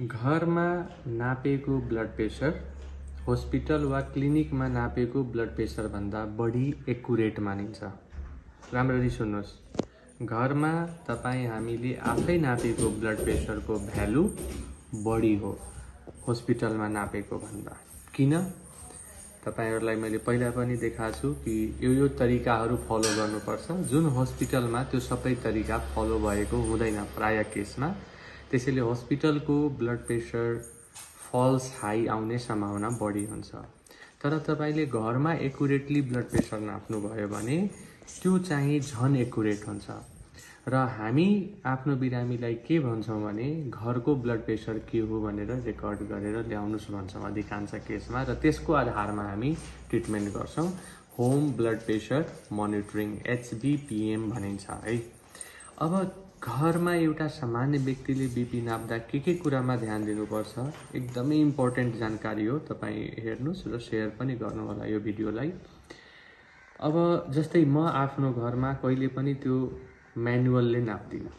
घरमा नापेको blood pressure hospital वा क्लिनिकमा नापेको ब्लड प्रेसरभन्दा बढी एकुरेट मानिन्छ। राम्ररी सुन्नुहोस्। घरमा तपाईँ हामीले आफै नापेको ब्लड प्रेसरको भ्यालु बढी हो हस्पिटलमा नापेको भन्दा। किन? तपाईँहरूलाई मैले पहिला पनि देखाएको छु कि यो यो तरिकाहरू फलो गर्नुपर्छ। जुन हस्पिटलमा त्यो सबै तरिका फलो भएको हुँदैन प्राय केसमा। त्यसैले हस्पिटलको ब्लड प्रेसर फल्स हाई आउने सम्भावना बढी हुन्छ। तर तपाईँले घरमा एकुरेटली ब्लड प्रेसर नाप्नुभयो भने त्यो चाहिँ झन एकुरेट हुन्छ। र हामी आफ्नो बिरामीलाई के भन्छौँ भने घरको ब्लड प्रेसर के हो भनेर रेकर्ड गरेर ल्याउनुहोस् भन्छौँ अधिकांश केसमा र त्यसको आधारमा हामी ट्रिटमेन्ट गर्छौँ। Home blood pressure monitoring HBPM भनिन्छ है। अब घरमा एउटा सामान्य व्यक्तिले बिपी नाप्दा के के कुरामा ध्यान दिनुपर्छ? एकदमै इम्पोर्टेन्ट जानकारी हो तपाईँ हेर्नुहोस् र सेयर पनि गर्नु होला यो भिडियोलाई। अब जस्तै म आफ्नो घरमा कहिले पनि त्यो म्यानुअलले नाप्दिनँ।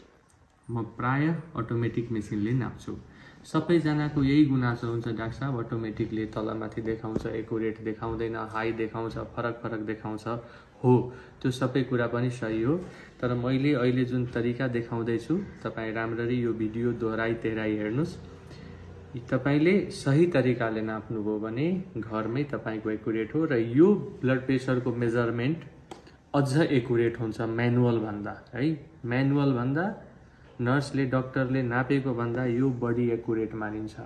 म प्राय अटोमेटिक मेसिनले नाप्छु। सबैजनाको यही गुनासो हुन्छ डाक्टर साहब अटोमेटिकले तलमाथि देखाउँछ एकुरेट देखाउँदैन हाई देखाउँछ फरक फरक देखाउँछ। हो त्यो सबै कुरा पनि सही हो। तर मैले अहिले जुन तरिका देखाउँदैछु तपाईँ राम्ररी यो भिडियो दोहोऱ्याइ तेह्राइ हेर्नुहोस्। तपाईँले सही तरिकाले नाप्नुभयो भने घरमै तपाईँको एकुरेट हो र यो ब्लड प्रेसरको मेजरमेन्ट अझ एकुरेट हुन्छ म्यानुअल भन्दा है? म्यानुअल भन्दा नर्सले डक्टरले नापेको भन्दा यो बढी एकुरेट मानिन्छ।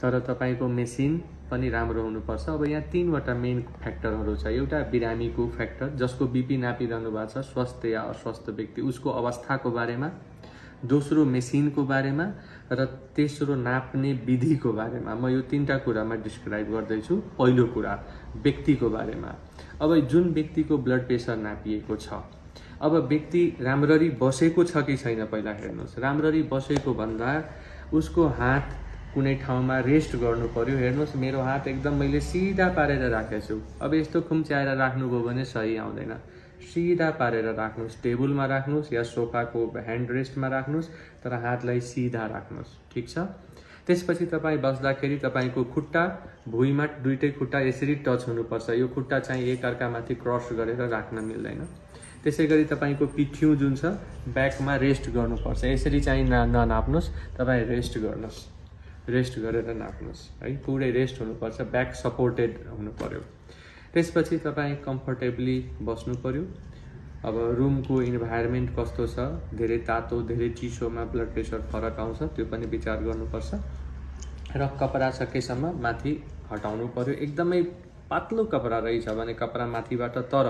तर तपाईँको मेसिन पनि राम्रो हुनुपर्छ। अब यहाँ तिनवटा मेन फ्याक्टरहरू छ। एउटा बिरामीको फ्याक्टर जसको बिपी नापिरहनु भएको छ स्वस्थ या अस्वस्थ व्यक्ति। उसको अवस्थाको बारेमा दोस्रो मेसिनको बारेमा र तेस्रो नाप्ने विधिको बारेमा। म यो तिनवटा कुरामा डिस्क्राइब गर्दैछु। पहिलो कुरा व्यक्तिको बारेमा। अब जुन व्यक्तिको ब्लड प्रेसर नापिएको छ अब व्यक्ति राम्ररी बसेको छ कि छैन पहिला हेर्नुहोस्। राम्ररी बसेको भन्दा उसको हात कुनै ठाउँमा रेस्ट गर्नु पर्यो। हेर्नुहोस् मेरो हात एकदम मैले सिधा पारेर राखेको छु। अब यस्तो खुम्च्याएर राख्नुभयो भने सही आउँदैन। सिधा पारेर राख्नुहोस् टेबलमा राख्नुहोस् या सोफाको ह्यान्ड रेस्टमा राख्नुहोस् तर हातलाई सिधा राख्नुहोस्। ठिक छ? त्यसपछि तपाईँ बस्दाखेरि तपाईँको खुट्टा भुइँमा दुइटै खुट्टा यसरी टच हुनुपर्छ। यो खुट्टा चाहिँ एक अर्कामाथि क्रस गरेर राख्न मिल्दैन। त्यसै गरी तपाईँको पिठ्यौँ जुन छ ब्याकमा रेस्ट गर्नुपर्छ। यसरी चाहिँ ना ननाप्नुहोस्। तपाईँ रेस्ट गर्नुहोस्। रेस्ट गरेर नाप्नुहोस्। है पुरै रेस्ट हुनुपर्छ। ब्याक सपोर्टेड हुनु पऱ्यो त्यसपछि तपाईँ कम्फर्टेबली बस्नु पऱ्यो अब रुमको इन्भाइरोमेन्ट कस्तो छ? धेरै तातो धेरै चिसोमा ब्लड प्रेसर फरक आउँछ। त्यो पनि विचार गर्नुपर्छ। र कपडा सकेसम्म माथि हटाउनु पर्यो एकदमै पातलो कपडा रहेछ भने कपडा माथिबाट तर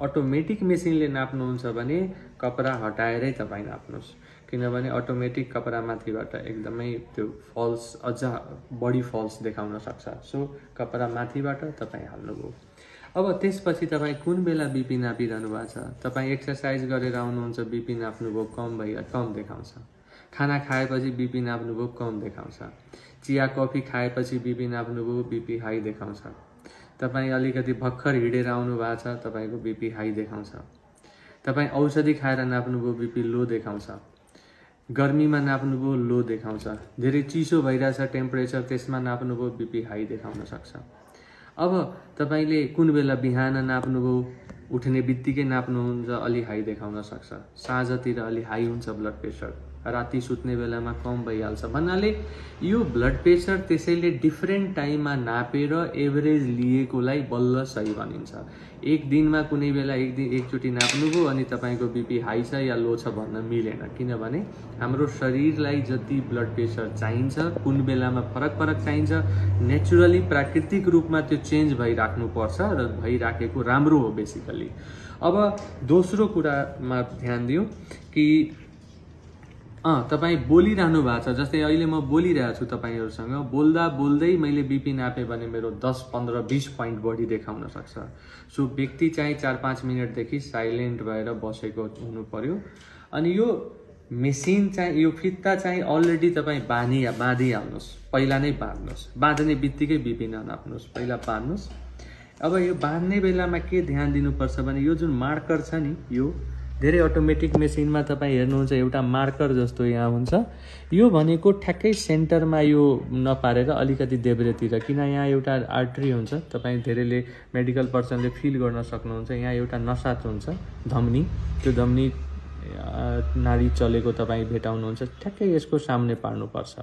अटोमेटिक मेसिनले नाप्नुहुन्छ भने कपडा हटाएरै तपाईँ नाप्नुहोस्। किनभने अटोमेटिक कपडा माथिबाट एकदमै त्यो फल्स अझ बढी फल्स देखाउन सक्छ। सो कपडा माथिबाट तपाईँ हाल्नुभयो। अब त्यसपछि तपाईँ कुन बेला बिपी नापिरहनु भएको छ? तपाईँ एक्सर्साइज गरेर आउनुहुन्छ बिपी नाप्नुभयो कम भइ कम देखाउँछ। खाना खाएपछि बिपी नाप्नुभयो कम देखाउँछ। चिया कफी खाएपछि बिपी नाप्नुभयो बिपी हाई देखाउँछ। तपाईँ अलिकति भर्खर हिँडेर आउनु भएको छ तपाईँको बिपी हाई देखाउँछ। तपाईँ औषधि खाएर नाप्नुभयो बिपी लो देखाउँछ। गर्मीमा नाप्नुभयो लो देखाउँछ। धेरै चिसो भइरहेछ टेम्परेचर त्यसमा नाप्नुभयो बिपी हाई देखाउन सक्छ। अब तपाईँले कुन बेला बिहान नाप्नुभयो उठ्ने बित्तिकै नाप्नुहुन्छ अलि हाई देखाउन सक्छ। साँझतिर अलि हाई हुन्छ ब्लड प्रेसर। राति सुत्ने बेलामा कम भइहाल्छ। भन्नाले यो ब्लड प्रेसर त्यसैले डिफ्रेन्ट टाइममा नापेर एभरेज लिएकोलाई बल्ल सही भनिन्छ। एक दिनमा कुनै बेला एक दिन एकचोटि नाप्नुभयो अनि तपाईँको बिपी हाई छ या लो छ भन्न मिलेन। किनभने हाम्रो शरीरलाई जति ब्लड प्रेसर चाहिन्छ कुन बेलामा फरक फरक चाहिन्छ नेचुरली प्राकृतिक रूपमा त्यो चेन्ज भइराख्नुपर्छ र भइराखेको राम्रो हो बेसिकली अब दोस्रो कुरामा ध्यान दिउँ कि अँ तपाईँ बोलिरहनु भएको छ जस्तै अहिले म बोलिरहेको छु तपाईँहरूसँग। बोल्दा बोल्दै मैले बिपी नापेँ भने मेरो दस पन्ध्र बिस पोइन्ट बढी देखाउन सक्छ। सो व्यक्ति चाहिँ चार पाँच मिनटदेखि साइलेन्ट भएर बसेको हुनु पर्यो अनि यो मेसिन चाहिँ यो फित्ता चाहिँ अलरेडी तपाईँ बाँधि बाँधिहाल्नुहोस्। पहिला नै बाँध्नुहोस्। बाँध्ने बित्तिकै बिपी ननाप्नुहोस्। पहिला बाँध्नुहोस्। अब यो बाँध्ने बेलामा के ध्यान दिनुपर्छ भने यो जुन मार्कर छ नि यो धेरै अटोमेटिक मेसिनमा तपाईँ हेर्नुहुन्छ एउटा मार्कर जस्तो यहाँ हुन्छ। यो भनेको ठ्याक्कै सेन्टरमा यो नपारेर अलिकति देब्रेतिर। किन यहाँ एउटा आर्ट्री हुन्छ तपाईँ धेरैले मेडिकल पर्सनले फिल गर्न सक्नुहुन्छ यहाँ एउटा नसाच हुन्छ धम्नी। त्यो धम्नी नारी चलेको तपाईँ भेटाउनुहुन्छ ठ्याक्कै यसको सामने पार्नुपर्छ।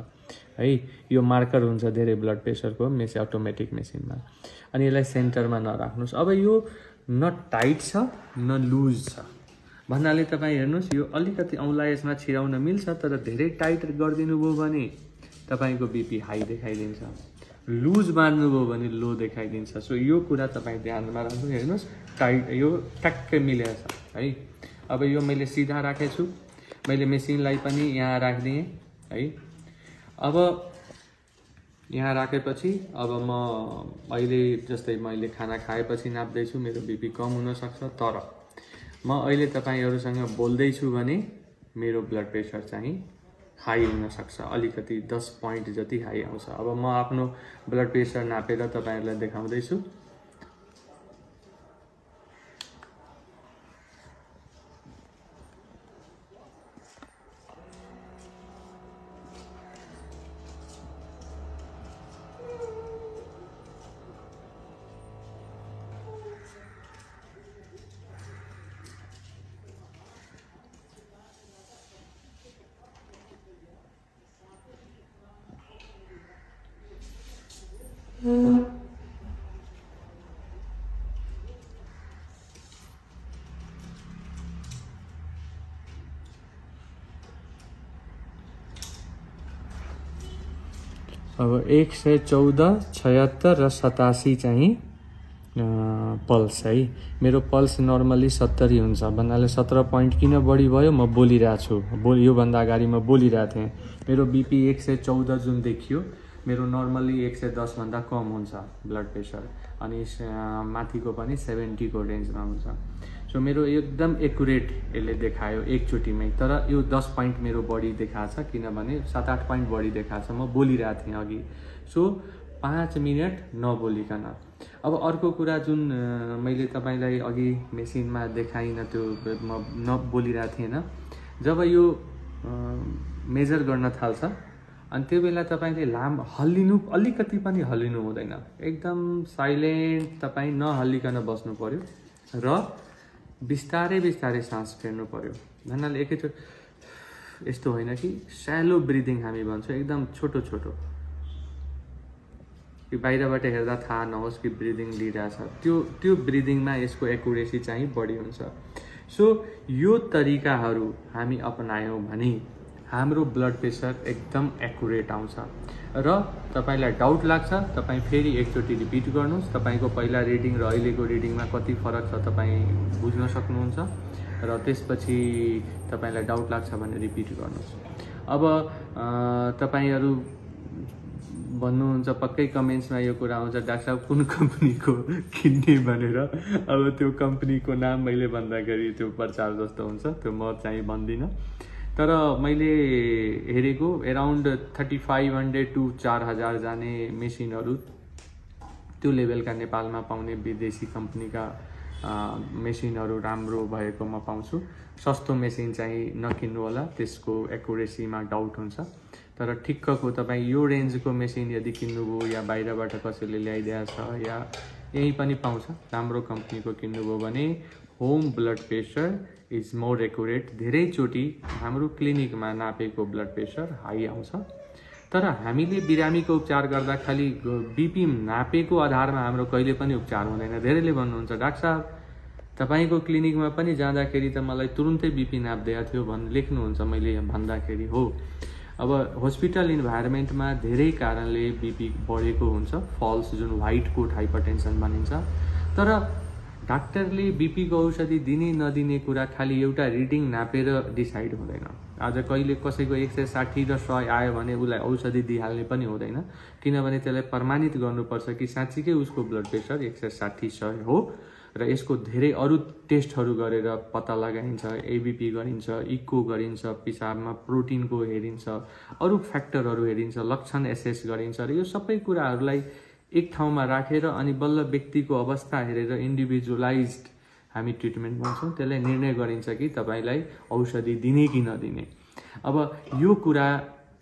है यो मार्कर हुन्छ धेरै ब्लड प्रेसरको मेसिन अटोमेटिक मेसिनमा अनि यसलाई सेन्टरमा नराख्नुहोस्। अब यो न टाइट छ न लुज छ। भन्नाले तपाईँ हेर्नुहोस् यो अलिकति औँला यसमा छिराउन मिल्छ तर धेरै टाइट गरिदिनु भयो भने तपाईँको बिपी हाई देखाइदिन्छ लुज बाँध्नुभयो भने लो देखाइदिन्छ। सो यो कुरा तपाईँ ध्यानमा राख्नु हेर्नुहोस् टाइट यो ट्याक्कै मिलेको छ है। अब यो मैले सिधा राखेछु मैले मेसिनलाई पनि यहाँ राखिदिएँ है। अब यहाँ राखेपछि अब म अहिले जस्तै मैले खाना खाएपछि नाप्दैछु मेरो बिपी कम हुनसक्छ तर म अहिले तपाईँहरूसँग बोल्दैछु भने मेरो ब्लड प्रेसर चाहिँ हाई हुनसक्छ। अलिकति दस पोइन्ट जति हाई आउँछ। अब म आफ्नो ब्लड प्रेसर नापेर तपाईँहरूलाई देखाउँदैछु। अब एक सय चौध छयत्तर र सतासी चाहिँ पल्स है। मेरो पल्स नर्मली सत्तरी हुन्छ। भन्नाले सत्र पोइन्ट किन बढी भयो, म बोलिरहेको छु। बोल योभन्दा अगाडि म बोलिरहेको थिएँ। मेरो बिपी एक सय चौध जुन देखियो मेरो नर्मल्ली एक सय दसभन्दा कम हुन्छ ब्लड प्रेसर अनि माथिको पनि सेभेन्टीको रेन्जमा हुन्छ। सो मेरो एकदम एकुरेट यसले देखायो एकचोटिमै। तर यो दस पोइन्ट मेरो बढी देखाएको छ किनभने सात आठ पोइन्ट बढी देखाएको छ। म बोलिरहेको थिएँ अघि। सो पाँच मिनट नबोलिकन। अब अर्को कुरा जुन मैले तपाईँलाई अघि मेसिनमा देखाइनँ त्यो म नबोलिरहेको थिएन। जब यो मेजर गर्न थाल्छ अनि त्यो बेला तपाईँले लाम हल्लिनु अलिकति पनि हल्लिनु हुँदैन। एकदम साइलेन्ट तपाईँ नहल्लिकन बस्नु पऱ्यो र बिस्तारै बिस्तारै सास फेर्नु पऱ्यो भन्नाले एकैचोटि यस्तो होइन कि स्यालो ब्रिदिङ हामी भन्छौँ एकदम छोटो छोटो। कि बाहिरबाट हेर्दा थाहा नहोस् कि ब्रिदिङ लिइरहेछ। त्यो त्यो ब्रिदिङमा यसको एकुरेसी चाहिँ बढी हुन्छ। सो यो तरिकाहरू हामी अपनायौँ भने हाम्रो ब्लड प्रेसर एकदम एकुरेट आउँछ। र तपाईँलाई डाउट लाग्छ तपाईँ फेरि एकचोटि रिपिट गर्नुहोस्। तपाईँको पहिला रिडिङ र अहिलेको रिडिङमा कति फरक छ तपाईँ बुझ्न सक्नुहुन्छ। र त्यसपछि तपाईँलाई डाउट लाग्छ भने रिपिट गर्नुहोस्। अब तपाईँहरू भन्नुहुन्छ पक्कै कमेन्ट्समा यो कुरा आउँछ डाक्टर साहब कुन कम्पनीको किन्ने भनेर? अब त्यो कम्पनीको नाम मैले भन्दाखेरि त्यो प्रचार जस्तो हुन्छ त्यो म चाहिँ भन्दिनँ। तर मैले हेरेको around thirty five hundred to चार हजार जाने मेसिनहरू त्यो लेभलका नेपालमा पाउने विदेशी कम्पनीका मेसिनहरू राम्रो भएको म पाउँछु। सस्तो मेसिन चाहिँ नकिन्नु होला त्यसको एकुरेसीमा डाउट हुन्छ। तर ठिक्कको तपाईँ यो रेन्जको मेसिन यदि किन्नुभयो या बाहिरबाट कसैले ल्याइदिएको छ या यहीँ पनि पाउँछ राम्रो कम्पनीको किन्नुभयो भने home blood pressure is more accurate धेरैचोटि हाम्रो क्लिनिकमा नापेको ब्लड प्रेसर हाई आउँछ। तर हामीले बिरामीको उपचार गर्दा खालि बिपी नापेको आधारमा हाम्रो कहिले पनि उपचार हुँदैन। धेरैले भन्नुहुन्छ डाक्टर साहब तपाईँको क्लिनिकमा पनि जाँदाखेरि त मलाई तुरुन्तै बिपी नापिदिएको थियो भन् लेख्नुहुन्छ मैले भन्दाखेरि हो। अब हस्पिटल इन्भाइरोमेन्टमा धेरै कारणले बिपी बढेको हुन्छ। फल्स जुन वाइट कोट हाइपरटेन्सन भनिन्छ। तर डाक्टरले बिपीको औषधि दिने नदिने कुरा खालि एउटा रिडिङ नापेर डिसाइड हुँदैन। आज कहिले कसैको एक सय साठी र सय आयो भने उसलाई औषधि दिइहाल्ने पनि हुँदैन किनभने त्यसलाई प्रमाणित गर्नुपर्छ कि साँच्चीकै उसको ब्लड प्रेसर एक सय साठी सय हो र यसको धेरै अरू टेस्टहरू गरेर पत्ता लगाइन्छ एबिपी गरिन्छ इको गरिन्छ पिसाबमा प्रोटिनको हेरिन्छ अरू फ्याक्टरहरू हेरिन्छ लक्षण एसेस गरिन्छ र यो सबै कुराहरूलाई एक ठाउँमा राखेर अनि बल्ल व्यक्तिको अवस्था हेरेर इन्डिभिजुअलाइज हामी ट्रिटमेन्ट गर्छौँ। त्यसलाई निर्णय गरिन्छ कि तपाईँलाई औषधि दिने कि नदिने। अब यो कुरा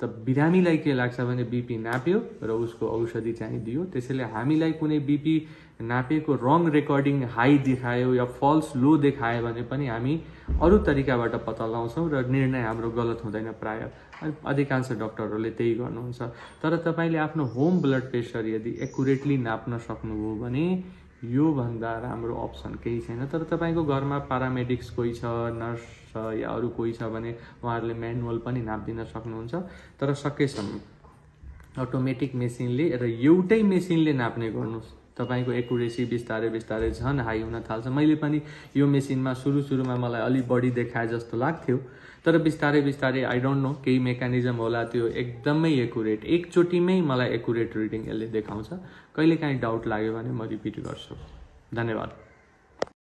त बिरामीलाई के लाग्छ भने बिपी नाप्यो र उसको औषधि चाहिँ दियो। त्यसैले हामीलाई कुनै बिपी नापेको रङ रेकर्डिङ हाई देखायो या फल्स लो देखायो भने पनि हामी अरू तरिकाबाट पत्ता लगाउँछौँ र निर्णय हाम्रो गलत हुँदैन प्रायः। अधिकांश डक्टरहरूले त्यही गर्नुहुन्छ। तर तपाईँले आफ्नो होम ब्लड प्रेसर यदि एकुरेटली नाप्न सक्नुभयो भने योभन्दा राम्रो अप्सन केही छैन। तर तपाईँको घरमा पारामेडिक्स कोही छ नर्स छ या अरू कोही छ भने उहाँहरूले म्यानुअल पनि नापिदिन सक्नुहुन्छ। तर सकेसम्म अटोमेटिक मेसिनले र एउटै मेसिनले नाप्ने गर्नुहोस्। तपाईँको एकुरेसी बिस्तारै बिस्तारै झन् हाई हुन थाल्छ। मैले पनि यो मेसिनमा सुरु सुरुमा मलाई अलिक बढी देखाए जस्तो लाग्थ्यो। तर बिस्तारै बिस्तारै आई डोन्ट नो केही मेकानिजम होला त्यो एकदमै एकुरेट एकचोटिमै मलाई एकुरेट रिडिङ यसले देखाउँछ। कहिलेकाहीँ डाउट लाग्यो भने म रिपिट गर्छु। धन्यवाद।